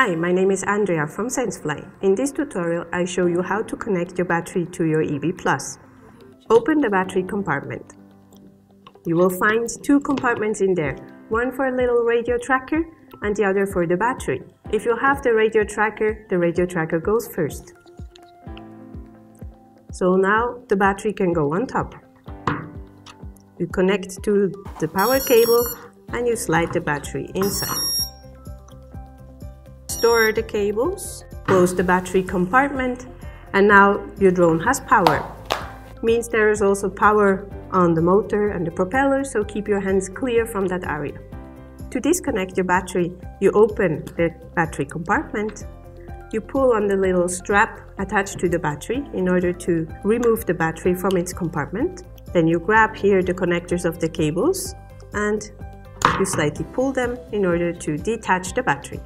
Hi, my name is Andrea from SenseFly. In this tutorial, I show you how to connect your battery to your eBee. Open the battery compartment. You will find two compartments in there, one for a little radio tracker and the other for the battery. If you have the radio tracker, the radio tracker goes first. So now the battery can go on top. You connect to the power cable and you slide the battery inside store the cables, close the battery compartment, and now your drone has power. Means there is also power on the motor and the propeller, so keep your hands clear from that area. To disconnect your battery, you open the battery compartment, you pull on the little strap attached to the battery in order to remove the battery from its compartment. Then you grab here the connectors of the cables and you slightly pull them in order to detach the battery.